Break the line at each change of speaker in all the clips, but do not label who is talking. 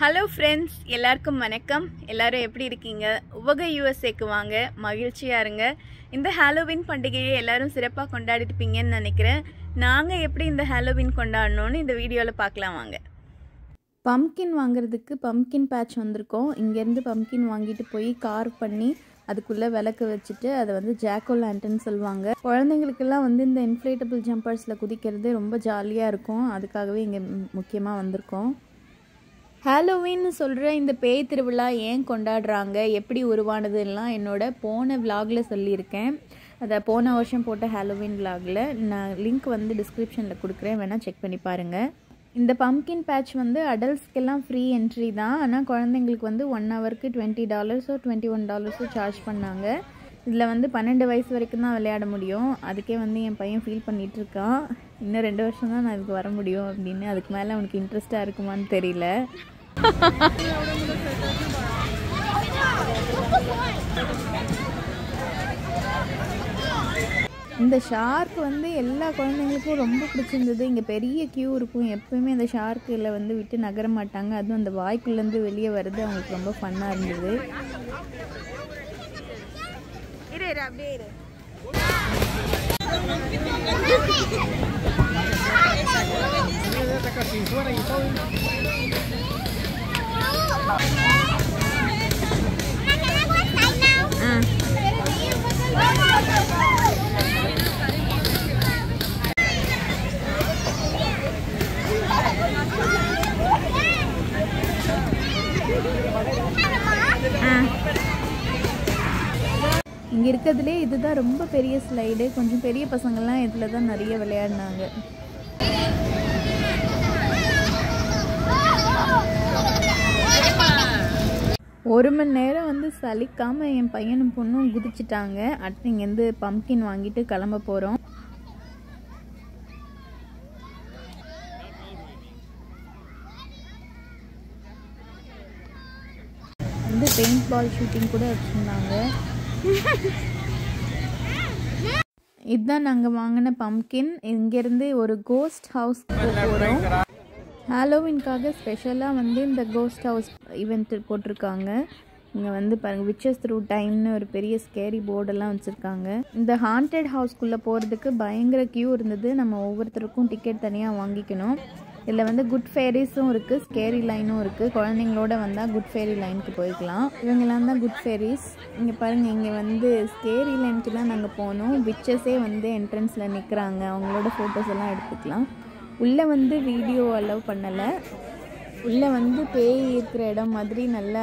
Hello friends எல்லாருக்கும் வணக்கம். எல்லாரும் எப்படி இருக்கீங்க? உவக யூஎஸ்ஏக்கு வாங்க மகிழ்ச்சியாக இருங்க. இந்த ஹாலோவின் பண்டிகையை எல்லாரும் சிறப்பாக கொண்டாடிட்டுப்பீங்கன்னு நினைக்கிறேன். நாங்கள் எப்படி இந்த ஹாலோவின் கொண்டாடணும்னு இந்த வீடியோவில் பார்க்கலாம் வாங்க.
பம்கின் வாங்குறதுக்கு பம்கின் பேட்ச் வந்திருக்கோம். இங்கேருந்து பம்கின் வாங்கிட்டு போய் கார் பண்ணி அதுக்குள்ளே விளக்கு வச்சுட்டு அதை வந்து ஜாக்கோ லேண்டன் சொல்லுவாங்க. குழந்தைங்களுக்கெல்லாம் வந்து இந்த இன்ஃப்ளேட்டபிள் ஜம்பர்ஸில் குதிக்கிறது ரொம்ப ஜாலியாக இருக்கும். அதுக்காகவே இங்கே முக்கியமாக வந்திருக்கோம். ஹாலோவின்னு சொல்கிற இந்த பேய் திருவிழா ஏன் கொண்டாடுறாங்க? எப்படி உருவானதுலாம் என்னோட போன விலாகில் சொல்லியிருக்கேன். அதை போன வருஷம் போட்ட ஹாலோவின் விலாகில் நான் லிங்க் வந்து டிஸ்கிரிப்ஷனில் கொடுக்குறேன். வேணால் செக் பண்ணி பாருங்கள் இந்த பம்கின் பேட்ச் வந்து அடல்ட்ஸ்க்கெல்லாம் ஃப்ரீ என்ட்ரி தான். ஆனால் குழந்தைங்களுக்கு வந்து ஒன் ஹவருக்கு டுவெண்ட்டி டாலர்ஸோ டுவெண்ட்டி ஒன் டாலர்ஸோ சார்ஜ் பண்ணாங்க. இதில் வந்து பன்னெண்டு வயசு வரைக்கும் தான் விளையாட முடியும். அதுக்கே வந்து என் பையன் ஃபீல் பண்ணிகிட்ருக்கான் இன்னும் ரெண்டு வருஷம் தான் நான் இதுக்கு வர முடியும் அப்படின்னு. அதுக்கு மேலே அவனுக்கு இன்ட்ரெஸ்ட்டாக இருக்குமான்னு தெரியல. இந்த ஷார்க் வந்து எல்லா குழந்தைங்களுக்கும் ரொம்ப பிடிச்சிருந்தது. இங்கே பெரிய க்யூ இருக்கும். எப்போயுமே அந்த ஷார்க்கில் வந்து விட்டு நகர மாட்டாங்க. அதுவும் அந்த வாய்க்குள்ளேருந்து வெளியே வருது அவங்களுக்கு ரொம்ப ஃபன்னாக இருந்தது.
அப்படியே
இங்கே இருக்கிறதுலே இதுதான் ரொம்ப பெரிய ஸ்லைடு கொஞ்சம் பெரிய பசங்கள்லாம் இதில் தான் நிறைய விளையாடினாங்க. ஒரு மணி நேரம் வந்து சலிக்காமல் என் பையனும் பொண்ணும் குதிச்சிட்டாங்க. அடுத்து இங்கேருந்து பம்கின் வாங்கிட்டு கிளம்ப போகிறோம் வந்து பெயிண்ட் பால் ஷூட்டிங் கூட வச்சுருந்தாங்க. இதுதான் நாங்கள் வாங்கின பம்கின் இங்கேருந்து ஒரு கோஸ்ட் ஹவுஸ் போகிறோம் ஹாலோவின்காக ஸ்பெஷலாக வந்து இந்த கோஸ்ட் ஹவுஸ் ஈவெண்ட் போட்டிருக்காங்க. இங்கே வந்து பாருங்கள் விச்சஸ் த்ரூ டைம்னு ஒரு பெரிய ஸ்கேரி போர்டெல்லாம் வச்சுருக்காங்க. இந்த ஹாண்டட் ஹவுஸ்க்குள்ளே போகிறதுக்கு பயங்கர க்யூ இருந்தது. நம்ம ஒவ்வொருத்தருக்கும் டிக்கெட் தனியாக வாங்கிக்கணும். இதில் வந்து குட் ஃபேரிஸும் இருக்குது ஸ்கேரி லைனும் இருக்குது குழந்தைங்களோட வந்தால் குட் ஃபேரி லைனுக்கு போய்க்கலாம். இவங்கெல்லாம் தான் குட் ஃபேரிஸ் இங்கே பாருங்கள் இங்கே வந்து ஸ்கேரி லைனுக்கு தான் நாங்கள் போனோம். விச்சஸே வந்து என்ட்ரன்ஸில் நிற்கிறாங்க அவங்களோட ஃபோட்டோஸ் எல்லாம் எடுத்துக்கலாம். உள்ளே வந்து வீடியோ அலோவ் பண்ணலை. உள்ளே வந்து பேய் இருக்கிற இடம் மாதிரி நல்லா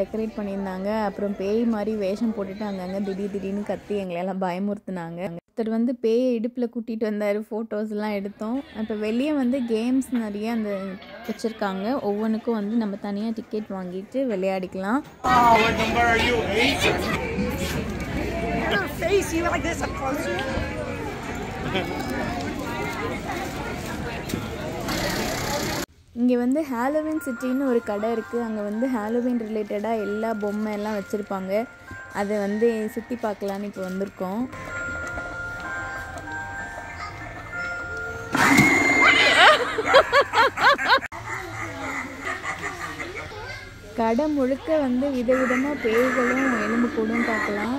டெக்கரேட் பண்ணியிருந்தாங்க. அப்புறம் பேய் மாதிரி வேஷம் போட்டுட்டு அங்கங்கே திடீர் திடீர்னு கத்தி எங்களையெல்லாம் பயமுறுத்துனாங்க. ஒருத்தர் வந்து பேயை இடுப்பில் கூட்டிகிட்டு வந்தார். ஃபோட்டோஸ்லாம் எடுத்தோம். இப்போ வெளியே வந்து கேம்ஸ் நிறைய அந்த வச்சுருக்காங்க. ஒவ்வொன்றுக்கும் வந்து நம்ம தனியாக டிக்கெட் வாங்கிட்டு விளையாடிக்கலாம்.
Face, you like this up close.
இங்கே வந்து ஹாலோவின் சிட்டின்னு ஒரு கடை இருக்குது அங்கே வந்து ஹாலோவின் ரிலேட்டடாக எல்லா பொம்மை எல்லாம் வச்சுருப்பாங்க. அதை வந்து சுற்றி பார்க்கலான்னு இப்போ வந்திருக்கோம். கடை முழுக்க வந்து விதவிதமாக பேய்களும் எலும்பு கூடும் பார்க்கலாம்.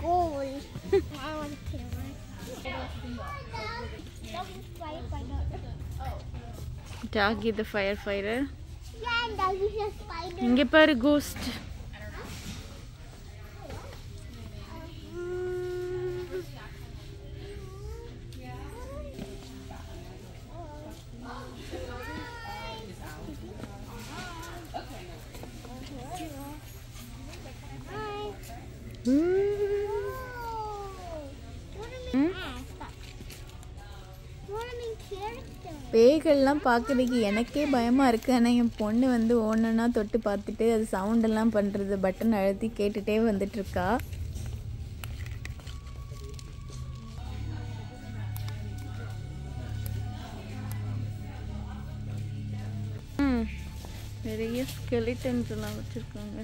like it's gold. I want to kill it.
Doggy the firefighter.
Yeah, and doggy's a spider.
இங்கே பாரு கோஸ்ட்
பேய்கள்லாம் பார்க்குறதுக்கு எனக்கே பயமாக இருக்குது ஆனால் என் பொண்ணு வந்து ஒன்றுனா தொட்டு பார்த்துட்டு அது சவுண்டெல்லாம் பண்ணுறது பட்டன் அழுத்தி கேட்டுகிட்டே வந்துட்டுருக்கா. நிறைய ஸ்கெலிட்டன்ஸ் எல்லாம் வச்சுருக்காங்க.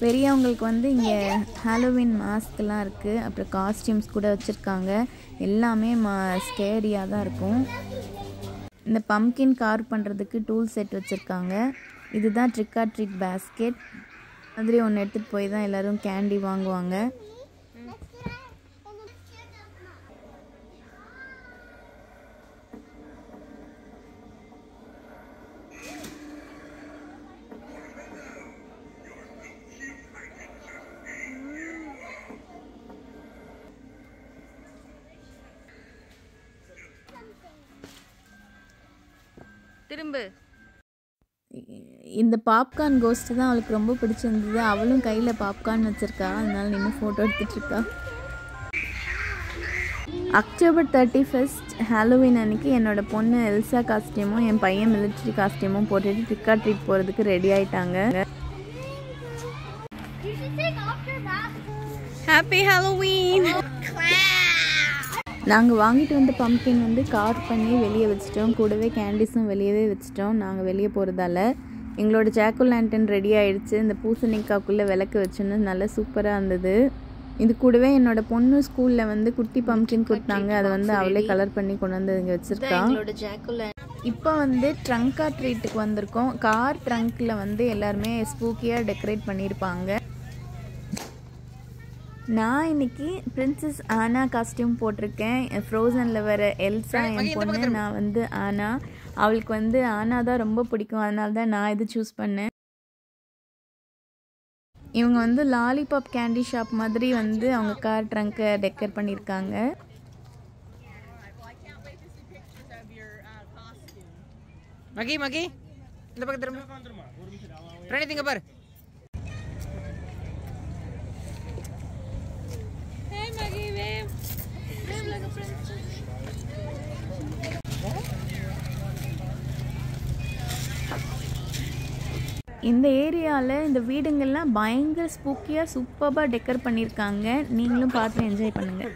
பெரியவங்களுக்கு வந்து இங்கே ஹாலோவின் மாஸ்க்லாம் இருக்குது அப்புறம் காஸ்டியூம்ஸ் கூட வச்சுருக்காங்க. எல்லாமே மா ஸ்கேரியாக தான் இருக்கும். இந்த பம்கின் கார் பண்ணுறதுக்கு டூல் செட் வச்சுருக்காங்க. இதுதான் ட்ரிக் ஆர் ட்ரீட் பேஸ்கெட் மாதிரி ஒன்று எடுத்துகிட்டு போய் தான் எல்லோரும் கேண்டி வாங்குவாங்க.
திரும்ப.
இந்த பாப்கார்ன் கோஸ்ட் தான் அவளுக்கு ரொம்ப பிடிச்சிருந்தது. அவளும் கையில் பாப்கார்ன் வச்சுருக்கா. அதனால நின்று ஃபோட்டோ எடுத்துட்ருக்கா அக்டோபர் தேர்ட்டி ஃபஸ்ட் ஹாலோவின் அன்னைக்கு என்னோட பொண்ணு எல்சா காஸ்டியூமும் என் பையன் மிலிட்ரி காஸ்டியூமும் போட்டுட்டு ட்ரிக்கா ட்ரீட் போகிறதுக்கு ரெடி
mask.
ஹாப்பி ஹாலோவீன்
நாங்கள் வாங்கிட்டு வந்த பம்கின் வந்து கார் பண்ணி வெளியே வச்சிட்டோம். கூடவே கேண்டிஸும் வெளியவே வச்சிட்டோம். நாங்கள் வெளியே போகிறதால எங்களோட ஜாக்கோ லேண்டன் ரெடி ஆயிடுச்சு. இந்த பூசணிக்காக்குள்ளே விளக்கு வச்சுன்னு நல்லா சூப்பராக இருந்தது. இது கூடவே என்னோட பொண்ணு ஸ்கூலில் வந்து குட்டி பம்கின் கொடுத்தாங்க. அதை வந்து அவளே கலர் பண்ணி கொண்டு வந்து இங்கே வச்சுருக்கா. இப்போ வந்து ட்ரங்கா ட்ரீட்டுக்கு வந்திருக்கோம். கார் ட்ரங்க்கில் வந்து எல்லாருமே ஸ்பூக்கியாக டெக்கரேட் பண்ணியிருப்பாங்க நான் இன்னைக்கு பிரின்சஸ் ஆனா காஸ்டியூம் போட்டிருக்கேன். ஃப்ரோசனில் வர எல்சா என் பொண்ணு நான் வந்து ஆனா அவளுக்கு வந்து ஆனா தான் ரொம்ப பிடிக்கும். அதனால தான் நான் இது சூஸ் பண்ணேன். இவங்க வந்து லாலிபாப் கேண்டி ஷாப் மாதிரி வந்து அவங்க கார் ட்ரங்கை டெக்கர் பண்ணியிருக்காங்க.
மகி மகி இந்த பக்கம் திரும்ப. பிரணீத் இங்க பாரு.
இந்த ஏரியாவில் இந்த வீடுங்கள்லாம் பயங்கர ஸ்பூக்கியாக சூப்பராக டெக்கர் பண்ணியிருக்காங்க. நீங்களும் பார்த்து என்ஜாய் பண்ணுங்கள்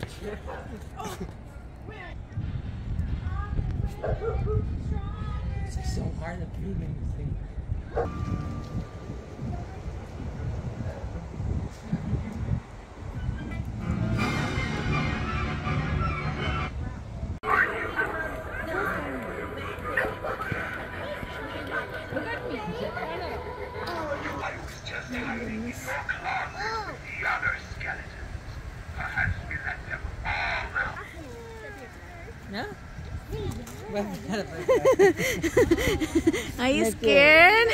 Are you scared?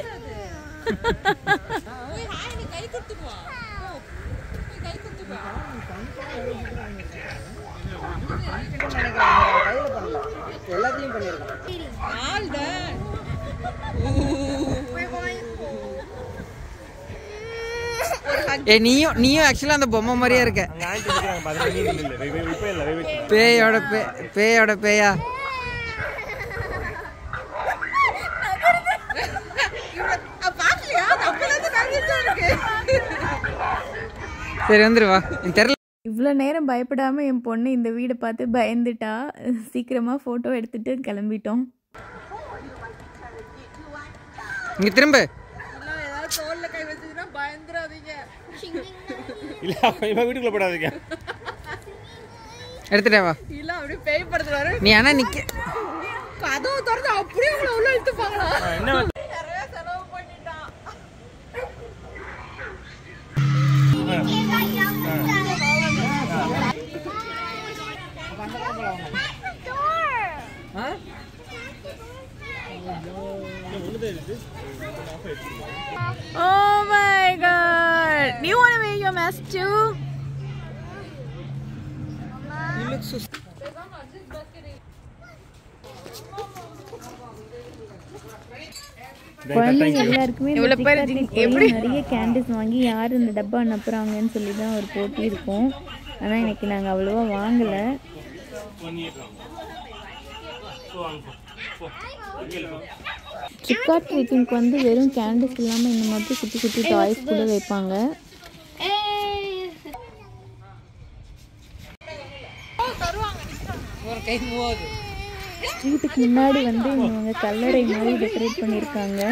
எல்லாத்தையும் ஏ நீயும் நீயும் ஆக்சுவலா அந்த பொம்மை மாதிரியே இருக்க. பேயோட பே பேயோட பேயா? சரி வந்துரு வா. எனக்கு தெரியல
இவ்வளோ நேரம் பயப்படாமல் என் பொண்ணு இந்த வீடை பார்த்து பயந்துட்டா. சீக்கிரமாக ஃபோட்டோ எடுத்துட்டு கிளம்பிட்டோம்.
இங்க திரும்ப.
வீட்டுக்குள்ள போடாதீங்க.
எடுத்துட்டே வா.
இல்ல அப்படியே பேய் படத்துல வர
நீ ஆனா நிக்க.
கதவு திறந்து அப்படியே உள்ள இழுத்துப்பாங்களா
என்ன
Oh my god! Do you want to wear your mask too?
You look so
குழந்தைங்க எல்லாருக்குமே இந்த போய் நிறைய கேண்டிஸ் வாங்கி யார் இந்த டப்பா அனுப்புறாங்கன்னு சொல்லி தான் ஒரு போட்டி இருக்கும். ஆனால் இன்னைக்கு நாங்கள் அவ்வளோவா வாங்கலை. சிக்கா ட்ரீட்டிங்க்கு வந்து வெறும் கேண்டிஸ் இல்லாமல் இந்த மாதிரி குட்டி குட்டி டாய்ஸ் கூட வைப்பாங்க. வீட்டுக்கு முன்னாடி வந்து இவங்க கல்லறை மாதிரி டெக்கரேட் பண்ணியிருக்காங்க.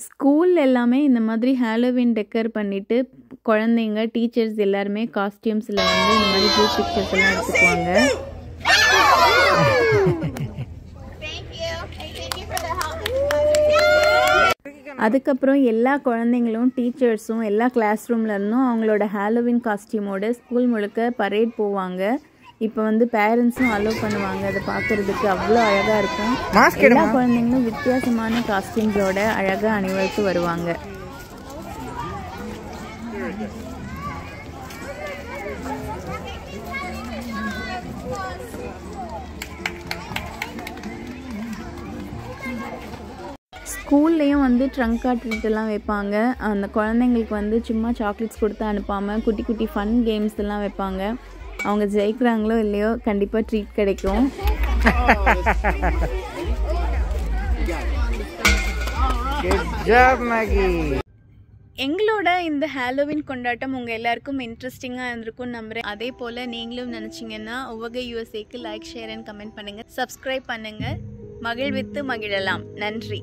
ஸ்கூல் எல்லாமே இந்த மாதிரி ஹாலோவின் டெக்கர் பண்ணிட்டு குழந்தைங்க டீச்சர்ஸ் எல்லாருமே காஸ்டியூம்ஸில் வந்து இந்த மாதிரி குரூப் பிக்சர்ஸ் எல்லாம் எடுத்துக்குவாங்க
Thank you. And thank you for the help.
அதுக்கப்புறம் எல்லா குழந்தைங்களும் டீச்சர்ஸும் எல்லா கிளாஸ் ரூம்ல இருந்தும் அவங்களோட ஹாலோவின் காஸ்டியூமோட ஸ்கூல் முழுக்க பரேட் போவாங்க இப்போ வந்து பேரண்ட்ஸும் அலோவ் பண்ணுவாங்க. அதை பார்க்கறதுக்கு அவ்வளோ அழகாக இருக்கும். எல்லா குழந்தைங்களும் வித்தியாசமான காஸ்டியூம்ஸோட அழகாக அணிவகுத்து வருவாங்க. ஸ்கூல்லையும் வந்து ட்ரங்க் ஆட் எல்லாம் வைப்பாங்க. அந்த குழந்தைங்களுக்கு வந்து சும்மா சாக்லேட்ஸ் கொடுத்து அனுப்பாமல் குட்டி குட்டி ஃபன் கேம்ஸ் எல்லாம் வைப்பாங்க. அவங்க ஜெயிக்கிறாங்களோ இல்லையோ கண்டிப்பாக ட்ரீட் கிடைக்கும்.
எங்களோட இந்த ஹாலோவின் கொண்டாட்டம் உங்கள் எல்லாருக்கும் இன்ட்ரெஸ்டிங்காக இருந்திருக்கும்னு நம்புகிறேன் அதே போல் நீங்களும் நினச்சிங்கன்னா உவக யூஎஸ்ஏக்கு லைக் ஷேர் அண்ட் கமெண்ட் பண்ணுங்கள் சப்ஸ்கிரைப் பண்ணுங்கள் மகிழ்வித்து மகிழலாம். நன்றி.